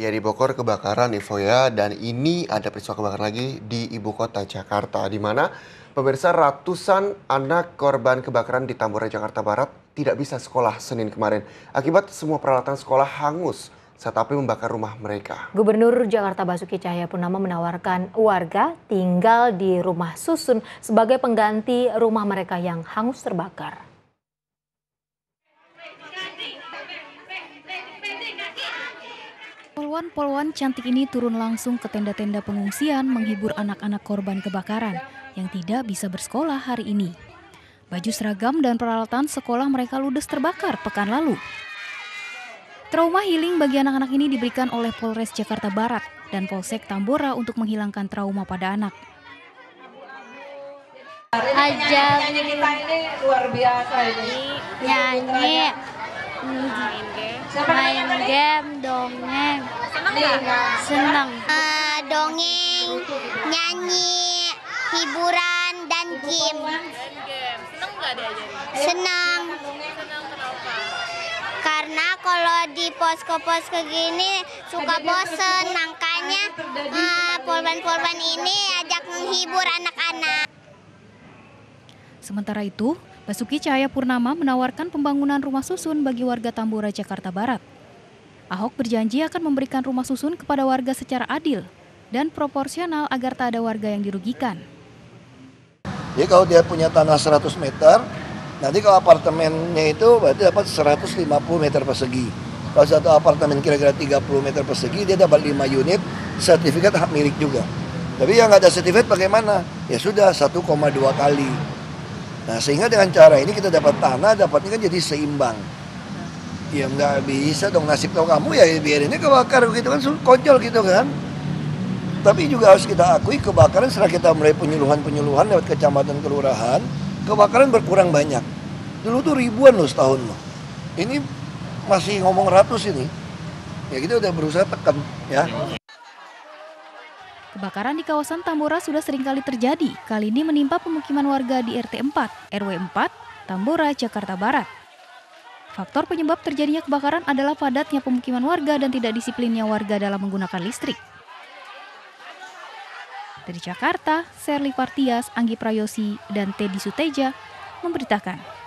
Ya di Bogor kebakaran Ivo ya dan ini ada peristiwa kebakaran lagi di ibu kota Jakarta di mana pemirsa ratusan anak korban kebakaran di Tambora Jakarta Barat tidak bisa sekolah Senin kemarin akibat semua peralatan sekolah hangus saat api membakar rumah mereka. Gubernur Jakarta Basuki Cahayapurnama menawarkan warga tinggal di rumah susun sebagai pengganti rumah mereka yang hangus terbakar. Polwan-polwan cantik ini turun langsung ke tenda-tenda pengungsian menghibur anak-anak korban kebakaran yang tidak bisa bersekolah hari ini. Baju seragam dan peralatan sekolah mereka ludes terbakar pekan lalu. Trauma healing bagi anak-anak ini diberikan oleh Polres Jakarta Barat dan Polsek Tambora untuk menghilangkan trauma pada anak. Ajar Nyanyi kita ini luar biasa ini. nyanyi, Siapa main game, dongeng, Nih, senang. Eh, dongeng, nyanyi, hiburan, dan game. Senang. Karena kalau di posko-posko gini suka bosen, makanya eh, polban-polban ini ajak menghibur anak-anak. Sementara itu, Basuki Cahayapurnama menawarkan pembangunan rumah susun bagi warga Tambora, Jakarta Barat. Ahok berjanji akan memberikan rumah susun kepada warga secara adil dan proporsional agar tak ada warga yang dirugikan. Jadi kalau dia punya tanah 100 meter, nanti kalau apartemennya itu berarti dapat 150 meter persegi. Kalau satu apartemen kira-kira 30 meter persegi, dia dapat 5 unit sertifikat hak milik juga. Tapi yang nggak ada sertifikat bagaimana? Ya sudah 1,2 kali. Nah sehingga dengan cara ini kita dapat tanah, dapatnya kan jadi seimbang. Ya nggak bisa dong nasib tau kamu ya biarinnya kebakar gitu kan konyol gitu kan. Tapi juga harus kita akui kebakaran setelah kita mulai penyuluhan-penyuluhan lewat kecamatan kelurahan, kebakaran berkurang banyak. Dulu tuh ribuan loh setahun loh. Ini masih ngomong ratus ini. Ya kita udah berusaha tekan ya. Kebakaran di kawasan Tambora sudah sering kali terjadi. Kali ini menimpa pemukiman warga di RT 4, RW 4, Tambora, Jakarta Barat. Faktor penyebab terjadinya kebakaran adalah padatnya pemukiman warga dan tidak disiplinnya warga dalam menggunakan listrik. Dari Jakarta, Serli Partias, Anggi Prayosi, dan Teddy Suteja memberitakan.